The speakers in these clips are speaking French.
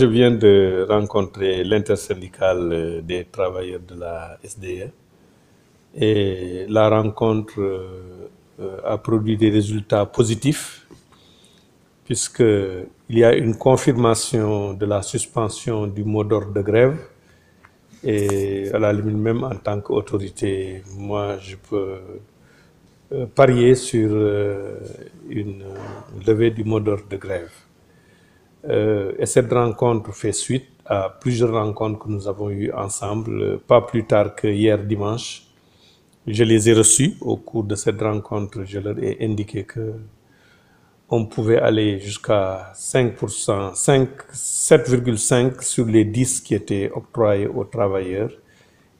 Je viens de rencontrer l'intersyndicale des travailleurs de la SDE et la rencontre a produit des résultats positifs puisqu'il y a une confirmation de la suspension du mot d'ordre de grève et à la limite même en tant qu'autorité, moi je peux parier sur une levée du mot d'ordre de grève. Euh, et cette rencontre fait suite à plusieurs rencontres que nous avons eues ensemble, pas plus tard que hier dimanche. Je les ai reçus au cours de cette rencontre. Je leur ai indiqué que on pouvait aller jusqu'à 5%, 5, 7,5 sur les 10 qui étaient octroyés aux travailleurs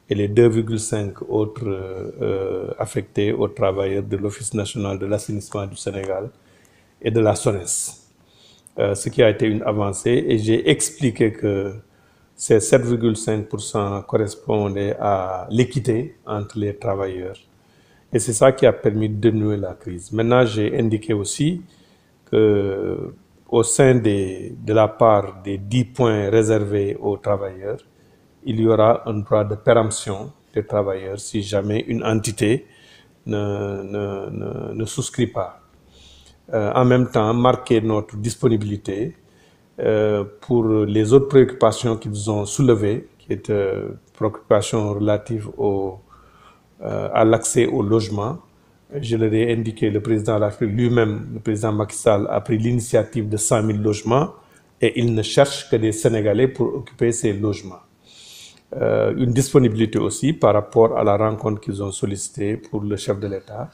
et les 2,5 autres euh, affectés aux travailleurs de l'Office national de l'assainissement du Sénégal et de la SONES. Euh, ce qui a été une avancée et j'ai expliqué que ces 7,5% correspondaient à l'équité entre les travailleurs. Et c'est ça qui a permis de dénouer la crise. Maintenant, j'ai indiqué aussi que au sein de la part des 10 points réservés aux travailleurs, il y aura un droit de péremption des travailleurs si jamais une entité ne souscrit pas. Euh, en même temps marquer notre disponibilité euh, pour les autres préoccupations qu'ils ont soulevées, qui étaient euh, préoccupations relatives au, à l'accès au logement. Je leur ai indiqué, le président de lui-même, le président Macky Sall, a pris l'initiative de 100 000 logements et il ne cherche que des Sénégalais pour occuper ces logements. Euh, une disponibilité aussi par rapport à la rencontre qu'ils ont sollicitée pour le chef de l'État.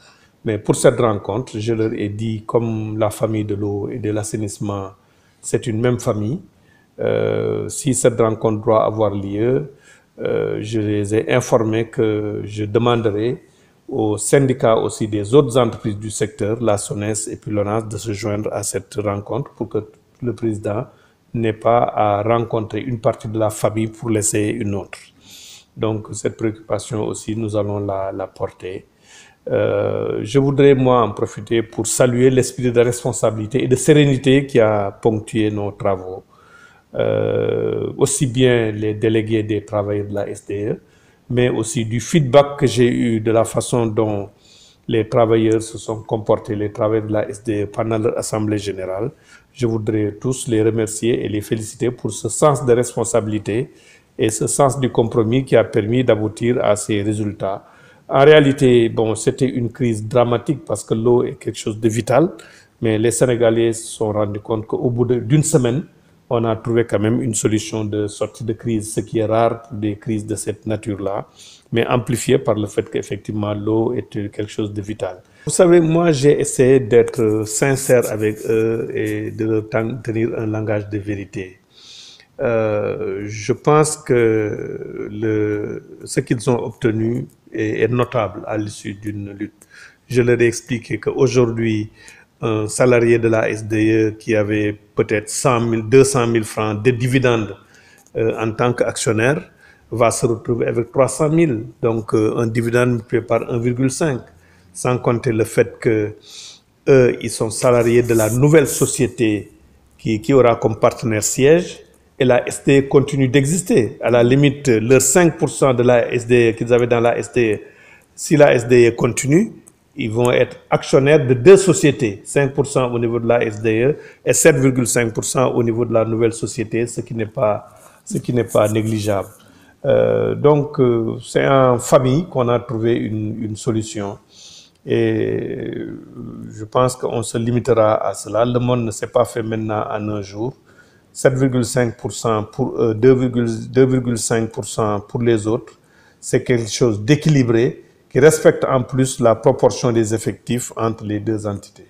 Mais pour cette rencontre, je leur ai dit, comme la famille de l'eau et de l'assainissement, c'est une même famille. Euh, si cette rencontre doit avoir lieu, euh, je les ai informés que je demanderai aux syndicats aussi des autres entreprises du secteur, la SONES et puis l'ONAS, de se joindre à cette rencontre pour que le président n'ait pas à rencontrer une partie de la famille pour laisser une autre. Donc cette préoccupation aussi, nous allons la, la porter. Euh, je voudrais, moi, en profiter pour saluer l'esprit de responsabilité et de sérénité qui a ponctué nos travaux. Euh, aussi bien les délégués des travailleurs de la SDE, mais aussi du feedback que j'ai eu de la façon dont les travailleurs se sont comportés, les travailleurs de la SDE pendant leur assemblée générale. Je voudrais tous les remercier et les féliciter pour ce sens de responsabilité et ce sens du compromis qui a permis d'aboutir à ces résultats. En réalité, bon, c'était une crise dramatique parce que l'eau est quelque chose de vital, mais les Sénégalais se sont rendus compte qu'au bout d'une semaine, on a trouvé quand même une solution de sortie de crise, ce qui est rare pour des crises de cette nature-là, mais amplifié par le fait qu'effectivement l'eau est quelque chose de vital. Vous savez, moi j'ai essayé d'être sincère avec eux et de tenir un langage de vérité. Euh, je pense que le, ce qu'ils ont obtenu est, notable à l'issue d'une lutte. Je leur ai expliqué qu'aujourd'hui, un salarié de la SDE qui avait peut-être 100 000, 200 000 francs de dividendes euh, en tant qu'actionnaire va se retrouver avec 300 000. Donc euh, un dividende multiplié par 1,5, sans compter le fait que eux, ils sont salariés de la nouvelle société qui, qui aura comme partenaire siège et la SDE continue d'exister. À la limite, leurs 5% de la SDE qu'ils avaient dans la SDE, si la SDE continue, ils vont être actionnaires de deux sociétés, 5% au niveau de la SDE et 7,5% au niveau de la nouvelle société, ce qui n'est pas, ce qui n'est pas négligeable. Euh, donc, euh, c'est en famille qu'on a trouvé une, une, solution. Et je pense qu'on se limitera à cela. Le monde ne s'est pas fait maintenant en un jour. 7,5% pour euh, 2,5% pour les autres. C'est quelque chose d'équilibré qui respecte en plus la proportion des effectifs entre les deux entités.